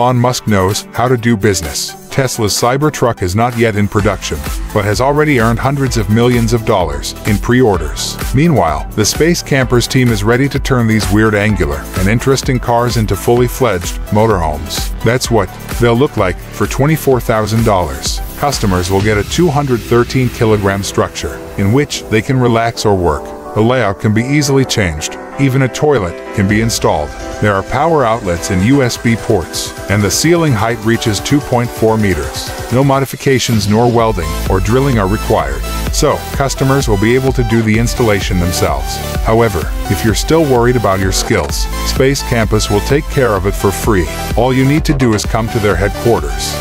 Elon Musk knows how to do business. Tesla's Cybertruck is not yet in production, but has already earned hundreds of millions of dollars in pre-orders. Meanwhile, the Space Campers team is ready to turn these weird angular and interesting cars into fully fledged motorhomes. That's what they'll look like for $24,000. Customers will get a 213 kilogram structure in which they can relax or work. The layout can be easily changed. Even a toilet can be installed. There are power outlets and USB ports, and the ceiling height reaches 2.4 meters. No modifications nor welding or drilling are required, so customers will be able to do the installation themselves. However, if you're still worried about your skills, Space Campers will take care of it for free. All you need to do is come to their headquarters.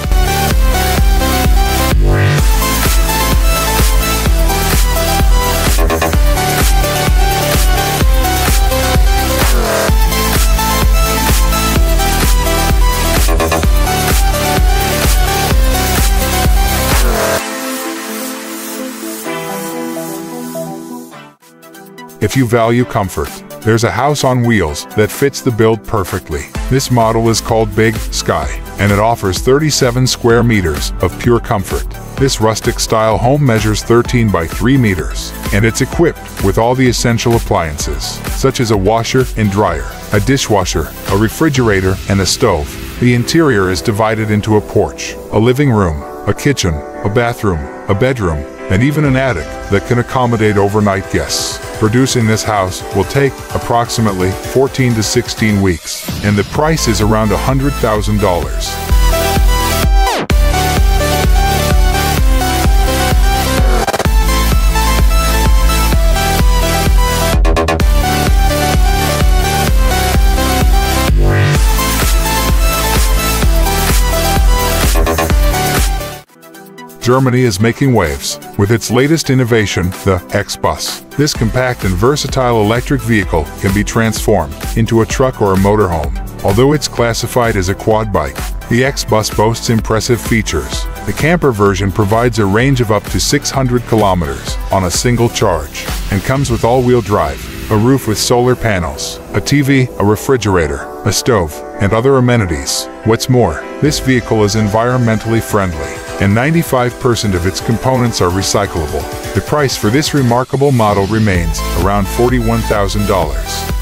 If you value comfort, there's a house on wheels that fits the build perfectly. This model is called Big Sky, and it offers 37 square meters of pure comfort. This rustic-style home measures 13 by 3 meters, and it's equipped with all the essential appliances, such as a washer and dryer, a dishwasher, a refrigerator, and a stove. The interior is divided into a porch, a living room, a kitchen, a bathroom, a bedroom, and even an attic that can accommodate overnight guests. Producing this house will take approximately 14 to 16 weeks, and the price is around $100,000. Germany is making waves with its latest innovation, the X-Bus. This compact and versatile electric vehicle can be transformed into a truck or a motorhome. Although it's classified as a quad bike, the X-Bus boasts impressive features. The camper version provides a range of up to 600 kilometers on a single charge and comes with all-wheel drive, a roof with solar panels, a TV, a refrigerator, a stove, and other amenities. What's more, this vehicle is environmentally friendly and 95% of its components are recyclable. The price for this remarkable model remains around $41,000.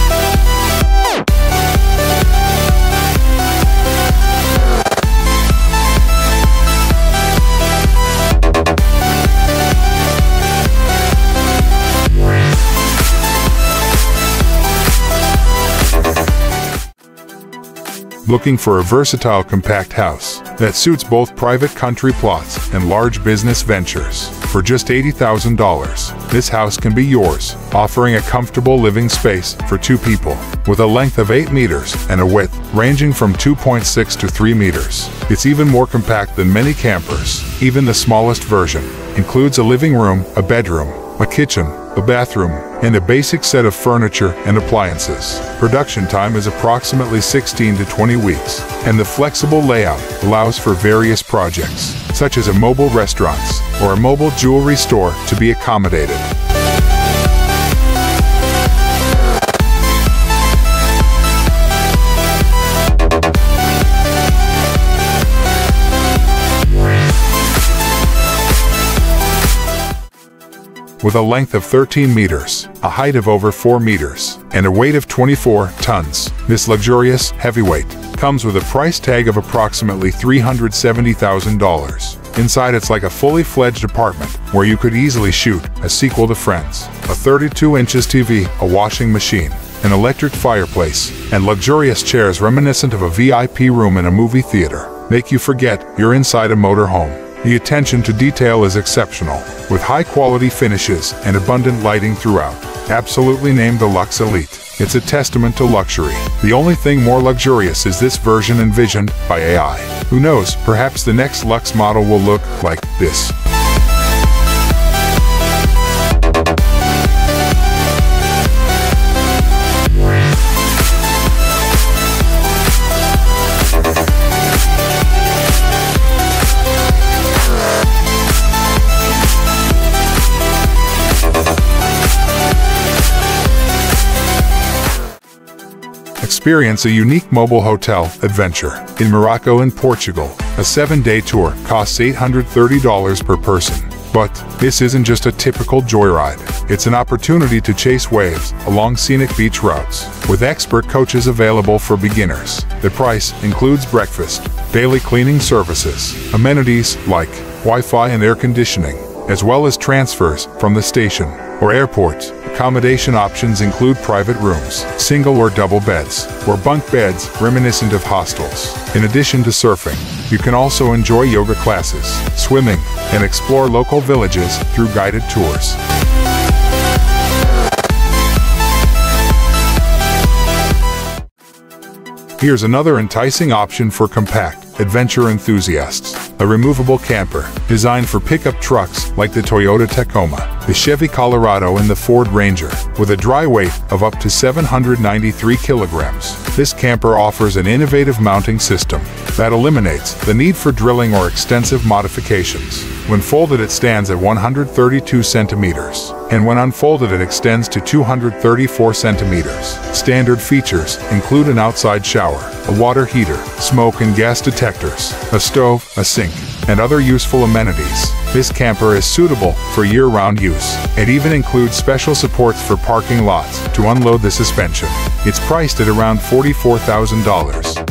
looking for a versatile compact house that suits both private country plots and large business ventures. For just $80,000, this house can be yours, offering a comfortable living space for two people, with a length of 8 meters and a width ranging from 2.6 to 3 meters. It's even more compact than many campers. Even the smallest version includes a living room, a bedroom, a kitchen, a bathroom, and a basic set of furniture and appliances. Production time is approximately 16 to 20 weeks, and the flexible layout allows for various projects, such as a mobile restaurants or a mobile jewelry store to be accommodated. With a length of 13 meters, a height of over 4 meters, and a weight of 24 tons. This luxurious heavyweight comes with a price tag of approximately $370,000. Inside it's like a fully fledged apartment where you could easily shoot a sequel to Friends, a 32 inches TV, a washing machine, an electric fireplace, and luxurious chairs reminiscent of a VIP room in a movie theater make you forget you're inside a motorhome. The attention to detail is exceptional, with high-quality finishes and abundant lighting throughout. Absolutely named the Luxe Elite. It's a testament to luxury. The only thing more luxurious is this version envisioned by AI. Who knows, perhaps the next Luxe model will look like this. Experience a unique mobile hotel adventure in Morocco and Portugal. A seven-day tour costs $830 per person. But this isn't just a typical joyride. It's an opportunity to chase waves along scenic beach routes. With expert coaches available for beginners, the price includes breakfast, daily cleaning services, amenities like Wi-Fi and air conditioning, as well as transfers from the station or airport. Accommodation options include private rooms, single or double beds, or bunk beds reminiscent of hostels. In addition to surfing, you can also enjoy yoga classes, swimming, and explore local villages through guided tours. Here's another enticing option for compact, adventure enthusiasts. A removable camper, designed for pickup trucks like the Toyota Tacoma, the Chevy Colorado and the Ford Ranger. With a dry weight of up to 793 kilograms, this camper offers an innovative mounting system that eliminates the need for drilling or extensive modifications. When folded it stands at 132 centimeters, and when unfolded it extends to 234 centimeters. Standard features include an outside shower, a water heater, smoke and gas detectors, a stove, a sink, and other useful amenities. This camper is suitable for year-round use. It even includes special supports for parking lots to unload the suspension. It's priced at around $44,000.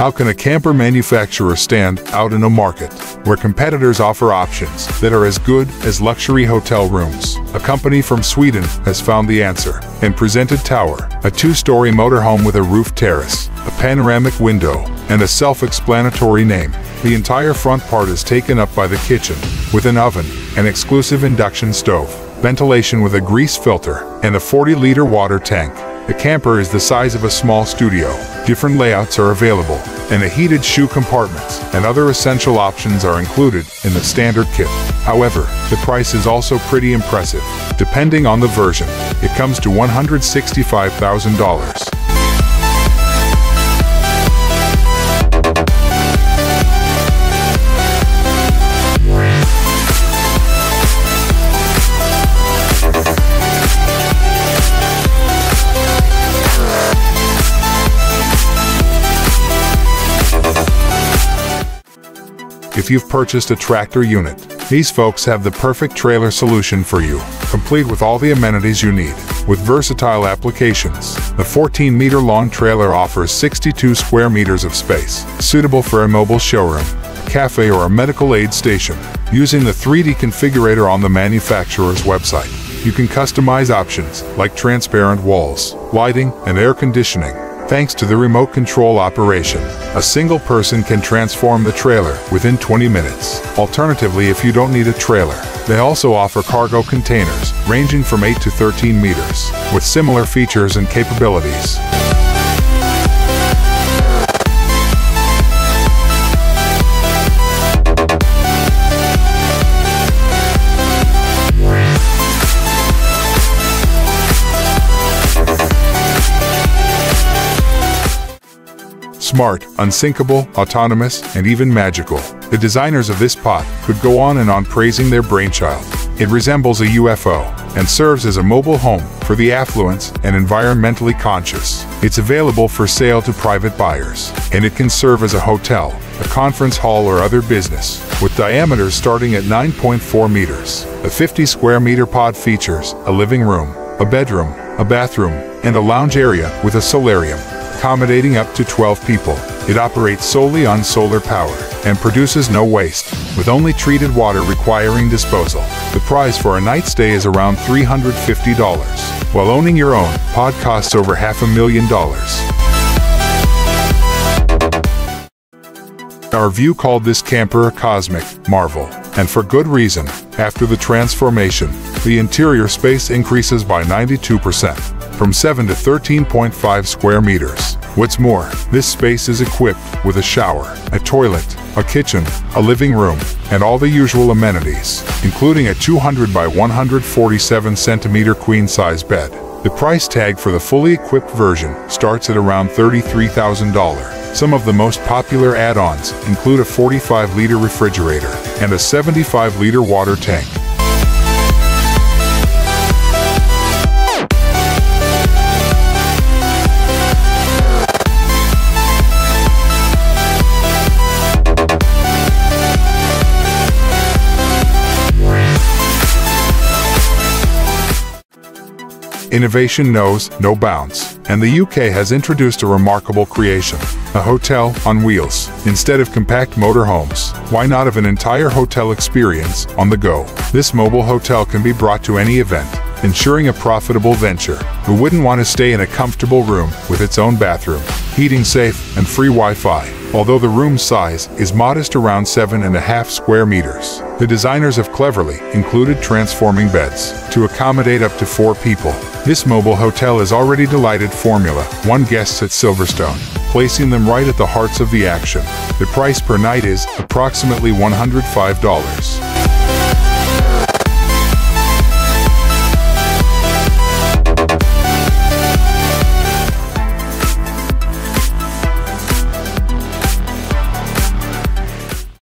How can a camper manufacturer stand out in a market where competitors offer options that are as good as luxury hotel rooms? A company from Sweden has found the answer and presented Tower, a two-story motorhome with a roof terrace, a panoramic window, and a self-explanatory name. The entire front part is taken up by the kitchen, with an oven, an exclusive induction stove, ventilation with a grease filter, and a 40-liter water tank. The camper is the size of a small studio. Different layouts are available, and a heated shoe compartment and other essential options are included in the standard kit. However, the price is also pretty impressive. Depending on the version, it comes to $165,000. If you've purchased a tractor unit. These folks have the perfect trailer solution for you, complete with all the amenities you need. With versatile applications, the 14-meter-long trailer offers 62 square meters of space, suitable for a mobile showroom, cafe or a medical aid station. Using the 3D configurator on the manufacturer's website, you can customize options like transparent walls, lighting, and air conditioning Thanks to the remote control operation, a single person can transform the trailer within 20 minutes. Alternatively, if you don't need a trailer, they also offer cargo containers ranging from 8 to 13 meters, with similar features and capabilities. Smart, unsinkable, autonomous, and even magical. The designers of this pot could go on and on praising their brainchild. It resembles a UFO and serves as a mobile home for the affluent and environmentally conscious. It's available for sale to private buyers, and it can serve as a hotel, a conference hall or other business, with diameters starting at 9.4 meters. The 50 square meter pod features a living room, a bedroom, a bathroom, and a lounge area with a solarium accommodating up to 12 people. It operates solely on solar power and produces no waste, with only treated water requiring disposal. The price for a night stay is around $350, while owning your own pod costs over half a million dollars. Our view called this camper a cosmic marvel, and for good reason. After the transformation, the interior space increases by 92% from 7 to 13.5 square meters. What's more, this space is equipped with a shower, a toilet, a kitchen, a living room, and all the usual amenities, including a 200 by 147 centimeter queen-size bed. The price tag for the fully equipped version starts at around $33,000. Some of the most popular add-ons include a 45-liter refrigerator and a 75-liter water tank. Innovation knows no bounds, and the UK has introduced a remarkable creation, a hotel on wheels. Instead of compact motorhomes, why not have an entire hotel experience on the go? This mobile hotel can be brought to any event, ensuring a profitable venture. Who wouldn't want to stay in a comfortable room with its own bathroom, heating safe, and free Wi-Fi? Although the room size is modest around 7.5 square meters, the designers have cleverly included transforming beds to accommodate up to four people. This mobile hotel has already delighted Formula One guests at Silverstone, placing them right at the hearts of the action. The price per night is approximately $105.